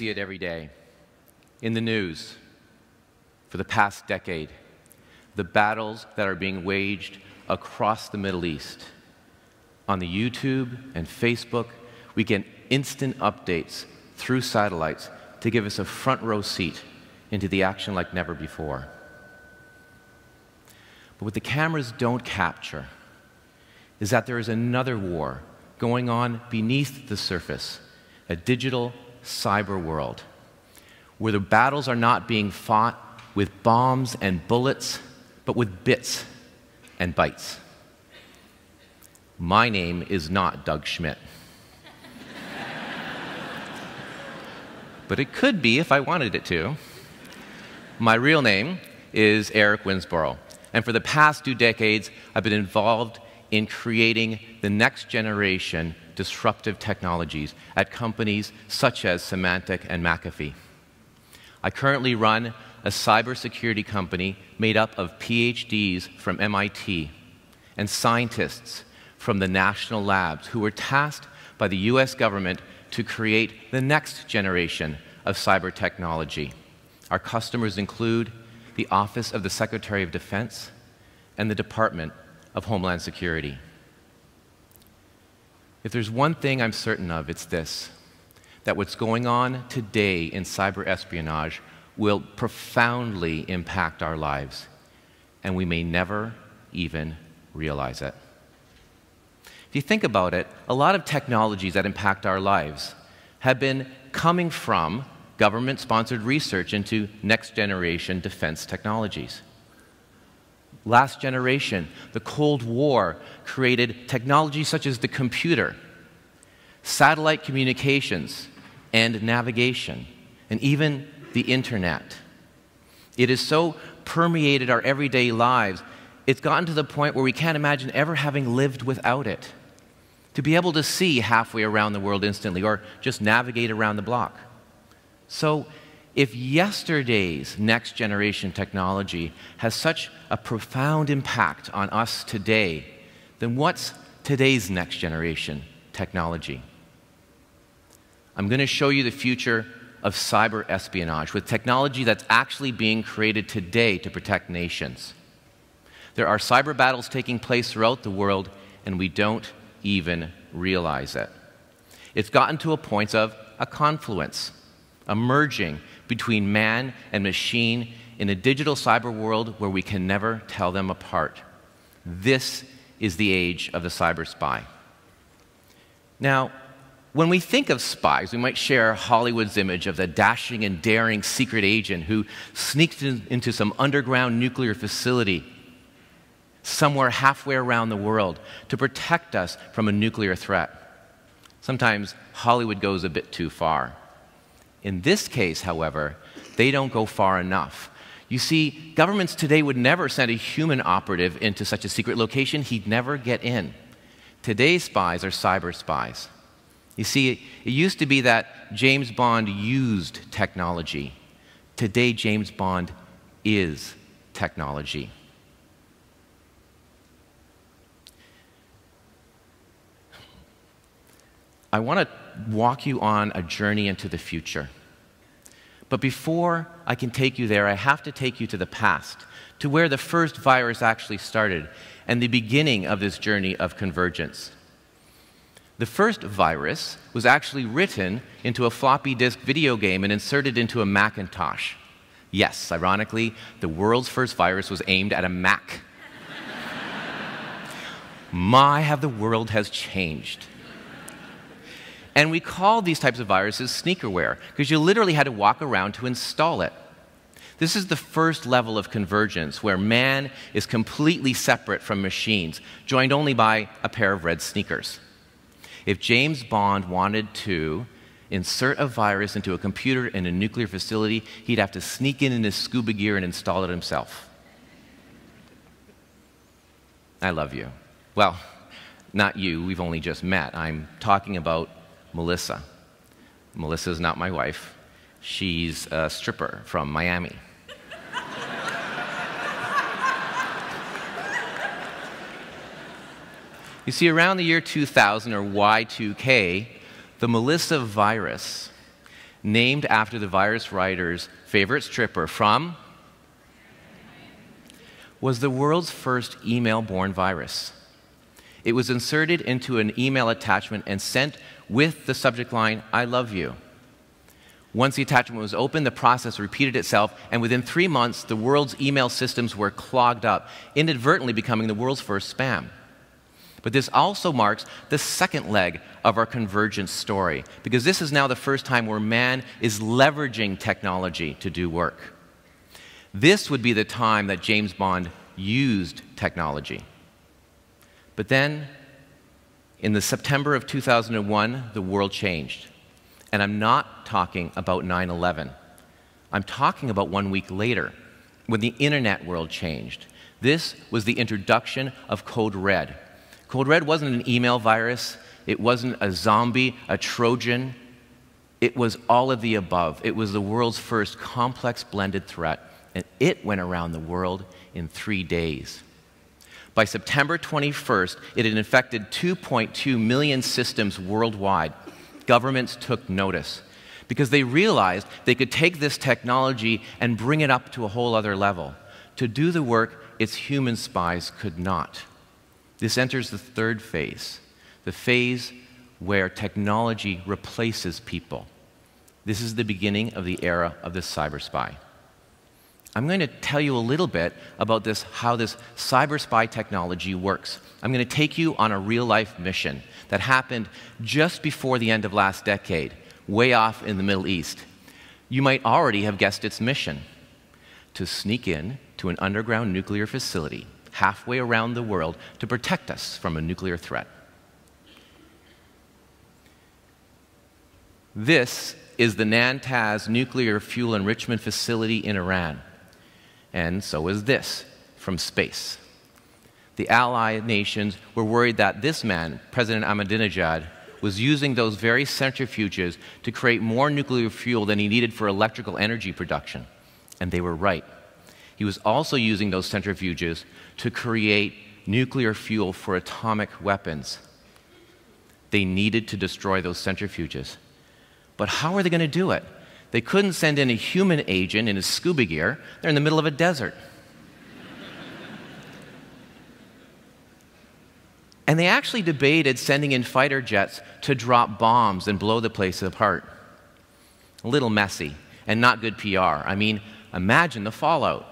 see it every day in the news for the past decade, the battles that are being waged across the Middle East. On the YouTube and Facebook, we get instant updates through satellites to give us a front row seat into the action like never before. But what the cameras don't capture is that there is another war going on beneath the surface, a digital cyber world, where the battles are not being fought with bombs and bullets, but with bits and bytes. My name is not Doug Schmidt. but it could be if I wanted it to. My real name is Eric Winsborrow, and for the past two decades, I've been involved in creating the next generation disruptive technologies at companies such as Symantec and McAfee. I currently run a cybersecurity company made up of PhDs from MIT and scientists from the national labs who were tasked by the US government to create the next generation of cyber technology. Our customers include the Office of the Secretary of Defense and the Department of Homeland Security. If there's one thing I'm certain of, it's this that what's going on today in cyber espionage will profoundly impact our lives, and we may never even realize it. If you think about it, a lot of technologies that impact our lives have been coming from government sponsored research into next generation defense technologies. Last generation, the Cold War created technology such as the computer, satellite communications, and navigation, and even the internet. It has so permeated our everyday lives, it's gotten to the point where we can't imagine ever having lived without it. To be able to see halfway around the world instantly or just navigate around the block. So, if yesterday's next generation technology has such a profound impact on us today, then what's today's next generation technology? I'm going to show you the future of cyber espionage with technology that's actually being created today to protect nations. There are cyber battles taking place throughout the world, and we don't even realize it. It's gotten to a point of a confluence, a merging between man and machine in a digital cyber world where we can never tell them apart. This is the age of the cyber spy. Now, when we think of spies, we might share Hollywood's image of the dashing and daring secret agent who sneaked in, into some underground nuclear facility somewhere halfway around the world to protect us from a nuclear threat. Sometimes Hollywood goes a bit too far. In this case, however, they don't go far enough. You see, governments today would never send a human operative into such a secret location, he'd never get in. Today's spies are cyber spies. You see, it used to be that James Bond used technology. Today, James Bond is technology. I want to walk you on a journey into the future. But before I can take you there, I have to take you to the past, to where the first virus actually started, and the beginning of this journey of convergence. The first virus was actually written into a floppy disk video game and inserted into a Macintosh. Yes, ironically, the world's first virus was aimed at a Mac. My, how the world has changed. And we call these types of viruses sneakerware because you literally had to walk around to install it. This is the first level of convergence where man is completely separate from machines, joined only by a pair of red sneakers. If James Bond wanted to insert a virus into a computer in a nuclear facility, he'd have to sneak in in his scuba gear and install it himself. I love you. Well, not you, we've only just met. I'm talking about Melissa. Melissa is not my wife. She's a stripper from Miami. you see, around the year 2000 or Y2K, the Melissa virus named after the virus writer's favorite stripper from was the world's first email borne virus. It was inserted into an email attachment and sent with the subject line, I love you. Once the attachment was opened, the process repeated itself, and within three months, the world's email systems were clogged up, inadvertently becoming the world's first spam. But this also marks the second leg of our convergence story, because this is now the first time where man is leveraging technology to do work. This would be the time that James Bond used technology. But then, in the September of 2001, the world changed. And I'm not talking about 9 11. I'm talking about one week later, when the internet world changed. This was the introduction of Code Red. Code Red wasn't an email virus, it wasn't a zombie, a Trojan. It was all of the above. It was the world's first complex blended threat, and it went around the world in three days. By September 21st, it had infected 2.2 million systems worldwide. Governments took notice because they realized they could take this technology and bring it up to a whole other level to do the work its human spies could not. This enters the third phase, the phase where technology replaces people. This is the beginning of the era of the cyber spy. I'm going to tell you a little bit about this, how this cyber spy technology works. I'm going to take you on a real life mission that happened just before the end of last decade, way off in the Middle East. You might already have guessed its mission to sneak in to an underground nuclear facility halfway around the world to protect us from a nuclear threat. This is the Natanz nuclear fuel enrichment facility in Iran and so is this from space. The allied nations were worried that this man, President Ahmadinejad, was using those very centrifuges to create more nuclear fuel than he needed for electrical energy production. And they were right. He was also using those centrifuges to create nuclear fuel for atomic weapons. They needed to destroy those centrifuges. But how are they going to do it? They couldn't send in a human agent in his scuba gear. They're in the middle of a desert. and they actually debated sending in fighter jets to drop bombs and blow the place apart. A little messy and not good PR. I mean, imagine the fallout.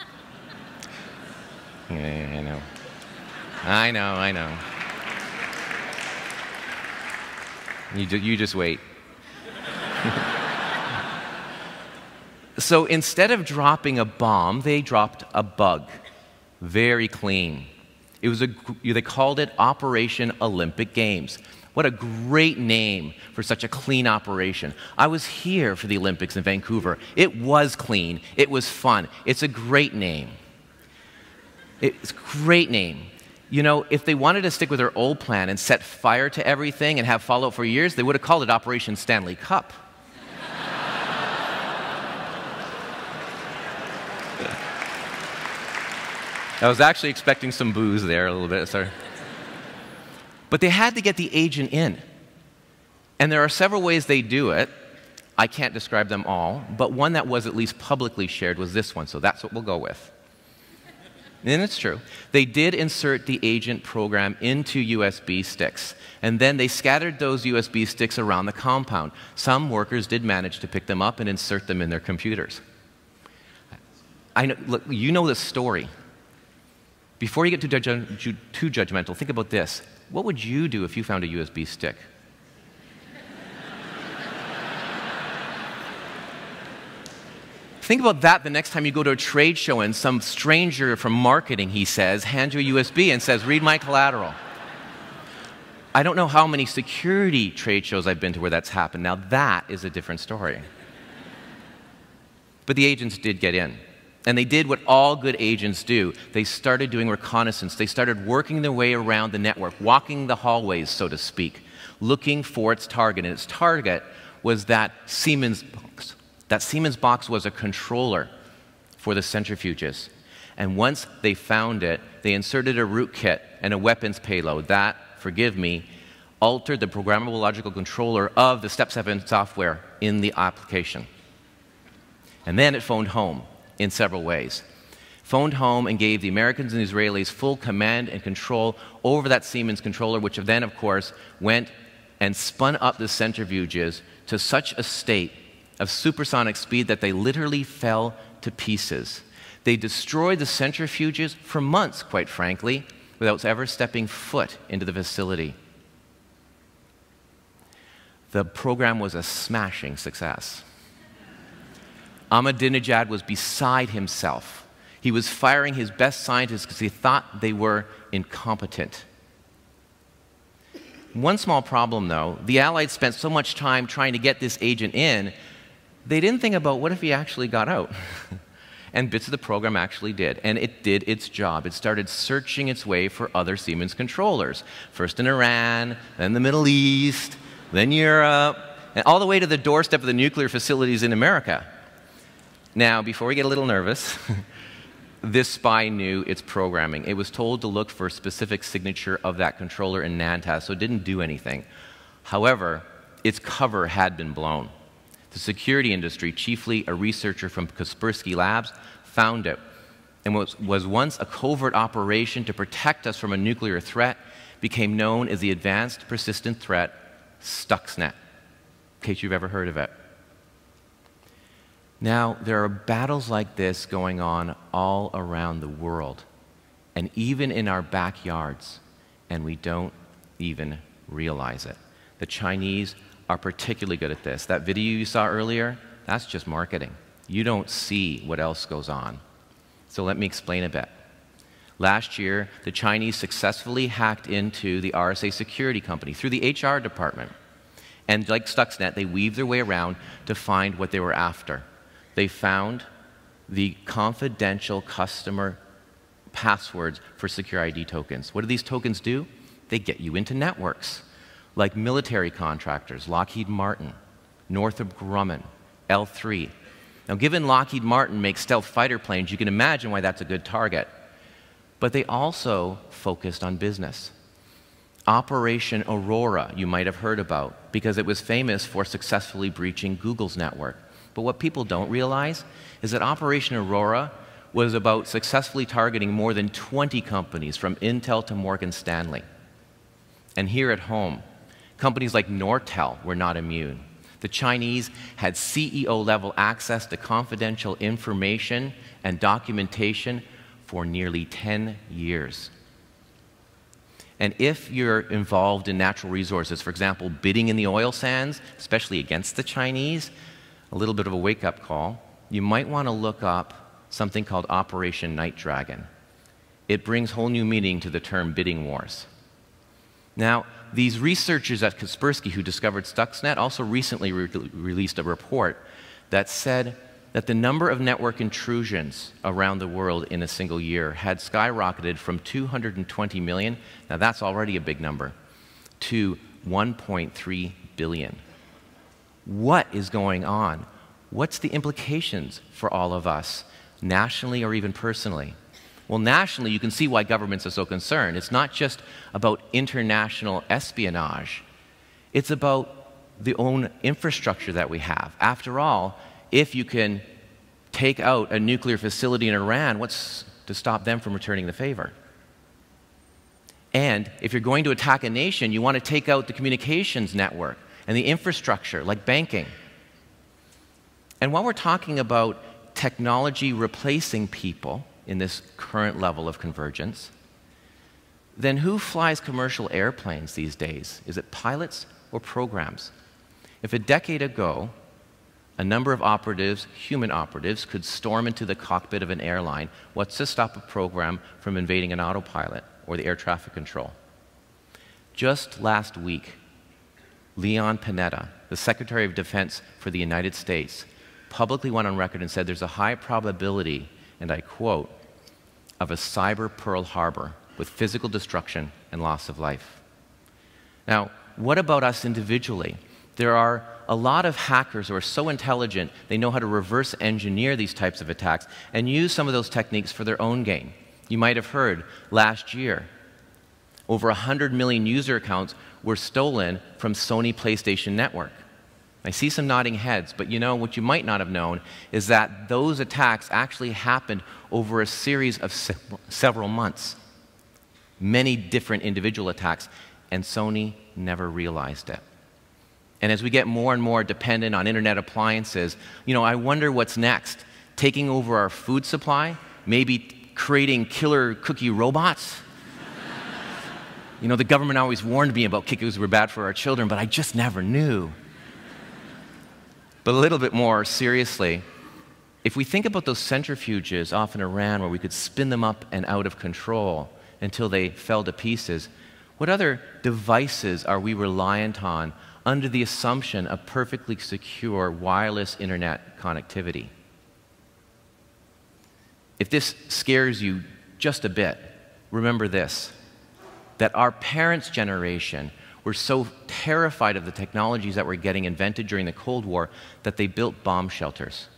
yeah, I know. I know, I know. You, you just wait. So instead of dropping a bomb, they dropped a bug. Very clean. It was a, they called it Operation Olympic Games. What a great name for such a clean operation. I was here for the Olympics in Vancouver. It was clean. It was fun. It's a great name. It's a great name. You know, if they wanted to stick with their old plan and set fire to everything and have fallout for years, they would have called it Operation Stanley Cup. I was actually expecting some booze there a little bit, sorry. But they had to get the agent in. And there are several ways they do it. I can't describe them all, but one that was at least publicly shared was this one, so that's what we'll go with. And it's true. They did insert the agent program into USB sticks, and then they scattered those USB sticks around the compound. Some workers did manage to pick them up and insert them in their computers. I know, look, you know the story. Before you get too, judge, too judgmental, think about this. What would you do if you found a USB stick? Think about that the next time you go to a trade show and some stranger from marketing, he says, hands you a USB and says, read my collateral. I don't know how many security trade shows I've been to where that's happened. Now, that is a different story. But the agents did get in. And they did what all good agents do. They started doing reconnaissance. They started working their way around the network, walking the hallways, so to speak, looking for its target. And its target was that Siemens box. That Siemens box was a controller for the centrifuges. And once they found it, they inserted a rootkit and a weapons payload. That, forgive me, altered the programmable logical controller of the Step 7 software in the application. And then it phoned home in several ways. Phoned home and gave the Americans and Israelis full command and control over that Siemens controller, which then, of course, went and spun up the centrifuges to such a state of supersonic speed that they literally fell to pieces. They destroyed the centrifuges for months, quite frankly, without ever stepping foot into the facility. The program was a smashing success. Ahmadinejad was beside himself. He was firing his best scientists because he thought they were incompetent. One small problem, though, the Allies spent so much time trying to get this agent in, they didn't think about what if he actually got out. and bits of the program actually did. And it did its job. It started searching its way for other Siemens controllers, first in Iran, then the Middle East, then Europe, and all the way to the doorstep of the nuclear facilities in America. Now, before we get a little nervous, this spy knew its programming. It was told to look for a specific signature of that controller in Natanz, so it didn't do anything. However, its cover had been blown. The security industry, chiefly a researcher from Kaspersky Labs, found it and what was once a covert operation to protect us from a nuclear threat became known as the Advanced Persistent Threat Stuxnet, in case you've ever heard of it. Now, there are battles like this going on all around the world, and even in our backyards, and we don't even realize it. The Chinese are particularly good at this. That video you saw earlier, that's just marketing. You don't see what else goes on. So let me explain a bit. Last year, the Chinese successfully hacked into the RSA security company through the HR department. And like Stuxnet, they weaved their way around to find what they were after they found the confidential customer passwords for secure ID tokens. What do these tokens do? They get you into networks like military contractors, Lockheed Martin, Northrop Grumman, L3. Now, given Lockheed Martin makes stealth fighter planes, you can imagine why that's a good target. But they also focused on business. Operation Aurora, you might have heard about, because it was famous for successfully breaching Google's network. But what people don't realize is that Operation Aurora was about successfully targeting more than 20 companies from Intel to Morgan Stanley. And here at home, companies like Nortel were not immune. The Chinese had CEO level access to confidential information and documentation for nearly 10 years. And if you're involved in natural resources, for example, bidding in the oil sands, especially against the Chinese, a little bit of a wake up call, you might want to look up something called Operation Night Dragon. It brings whole new meaning to the term bidding wars. Now, these researchers at Kaspersky who discovered Stuxnet also recently re released a report that said that the number of network intrusions around the world in a single year had skyrocketed from 220 million, now that's already a big number, to 1.3 billion. What is going on? What's the implications for all of us, nationally or even personally? Well, nationally, you can see why governments are so concerned. It's not just about international espionage, it's about the own infrastructure that we have. After all, if you can take out a nuclear facility in Iran, what's to stop them from returning the favor? And if you're going to attack a nation, you want to take out the communications network and the infrastructure, like banking. And while we're talking about technology replacing people in this current level of convergence, then who flies commercial airplanes these days? Is it pilots or programs? If a decade ago, a number of operatives, human operatives, could storm into the cockpit of an airline, what's to stop a program from invading an autopilot or the air traffic control? Just last week, Leon Panetta, the Secretary of Defense for the United States, publicly went on record and said there's a high probability, and I quote, of a cyber Pearl Harbor with physical destruction and loss of life. Now, what about us individually? There are a lot of hackers who are so intelligent they know how to reverse engineer these types of attacks and use some of those techniques for their own gain. You might have heard last year Over 100 million user accounts were stolen from Sony PlayStation Network. I see some nodding heads, but you know what you might not have known is that those attacks actually happened over a series of se several months. Many different individual attacks, and Sony never realized it. And as we get more and more dependent on internet appliances, you know, I wonder what's next. Taking over our food supply? Maybe creating killer cookie robots? You know, the government always warned me about cookies were bad for our children, but I just never knew. But a little bit more seriously, if we think about those centrifuges off in Iran where we could spin them up and out of control until they fell to pieces, what other devices are we reliant on under the assumption of perfectly secure wireless internet connectivity? If this scares you just a bit, remember this that our parents' generation were so terrified of the technologies that were getting invented during the Cold War that they built bomb shelters.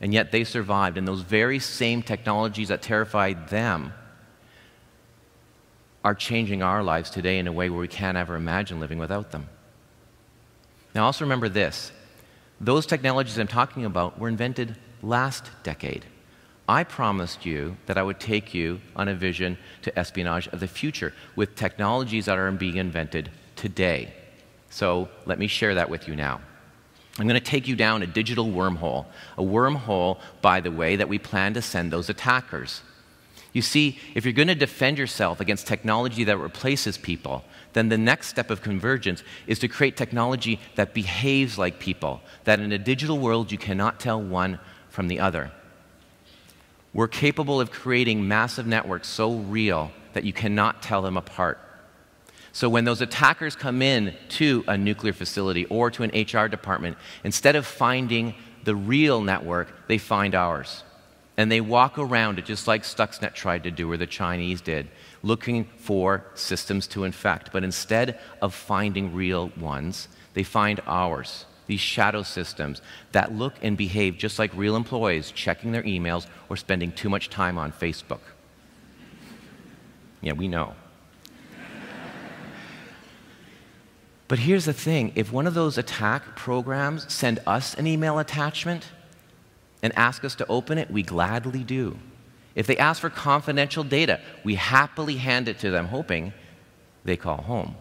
And yet they survived. And those very same technologies that terrified them are changing our lives today in a way where we can't ever imagine living without them. Now, also remember this those technologies I'm talking about were invented last decade. I promised you that I would take you on a vision to espionage of the future with technologies that are being invented today. So let me share that with you now. I'm going to take you down a digital wormhole, a wormhole, by the way, that we plan to send those attackers. You see, if you're going to defend yourself against technology that replaces people, then the next step of convergence is to create technology that behaves like people, that in a digital world you cannot tell one from the other. We're capable of creating massive networks so real that you cannot tell them apart. So when those attackers come in to a nuclear facility or to an HR department, instead of finding the real network, they find ours. And they walk around it just like Stuxnet tried to do or the Chinese did, looking for systems to infect. But instead of finding real ones, they find ours, these shadow systems that look and behave just like real employees checking their emails or spending too much time on Facebook. Yeah, we know. But here's the thing if one of those attack programs send us an email attachment and ask us to open it, we gladly do. If they ask for confidential data, we happily hand it to them, hoping they call home.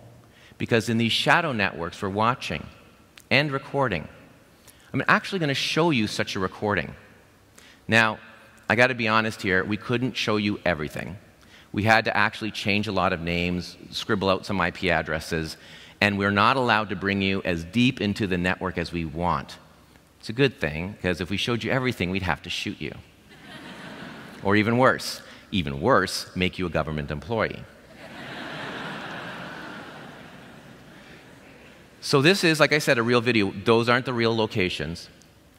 Because in these shadow networks, we're watching and recording. I'm actually going to show you such a recording. Now, I got to be honest here, we couldn't show you everything. We had to actually change a lot of names, scribble out some IP addresses, and we're not allowed to bring you as deep into the network as we want. It's a good thing, because if we showed you everything, we'd have to shoot you. or even worse, even worse, make you a government employee. So, this is, like I said, a real video. Those aren't the real locations,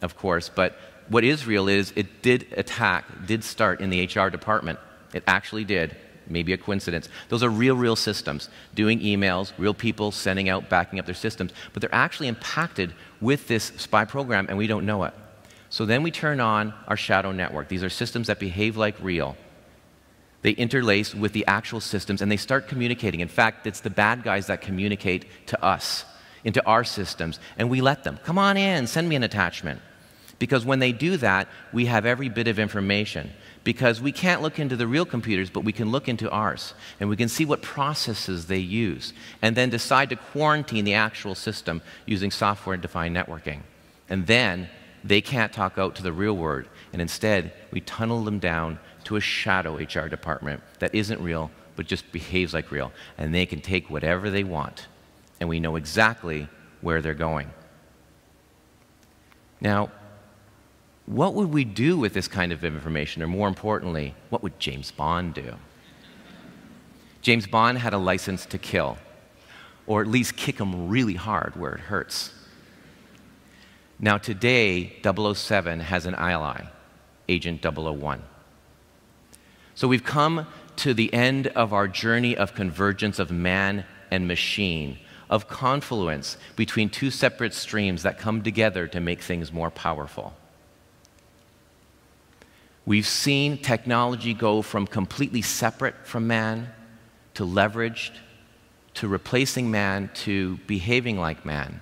of course, but what is real is it did attack, did start in the HR department. It actually did maybe a coincidence. Those are real, real systems, doing emails, real people sending out, backing up their systems, but they're actually impacted with this spy program and we don't know it. So then we turn on our shadow network. These are systems that behave like real. They interlace with the actual systems and they start communicating. In fact, it's the bad guys that communicate to us, into our systems, and we let them. Come on in, send me an attachment. Because when they do that, we have every bit of information because we can't look into the real computers, but we can look into ours and we can see what processes they use and then decide to quarantine the actual system using software defined networking. And then they can't talk out to the real world, and instead we tunnel them down to a shadow HR department that isn't real but just behaves like real, and they can take whatever they want, and we know exactly where they're going. Now, what would we do with this kind of information? Or more importantly, what would James Bond do? James Bond had a license to kill, or at least kick him really hard where it hurts. Now, today, 007 has an ally, Agent 001. So we've come to the end of our journey of convergence of man and machine, of confluence between two separate streams that come together to make things more powerful. We've seen technology go from completely separate from man to leveraged, to replacing man, to behaving like man.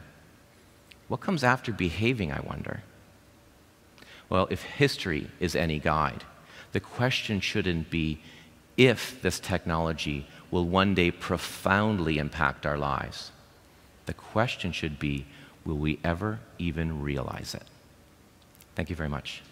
What comes after behaving, I wonder? Well, if history is any guide, the question shouldn't be if this technology will one day profoundly impact our lives. The question should be will we ever even realize it? Thank you very much.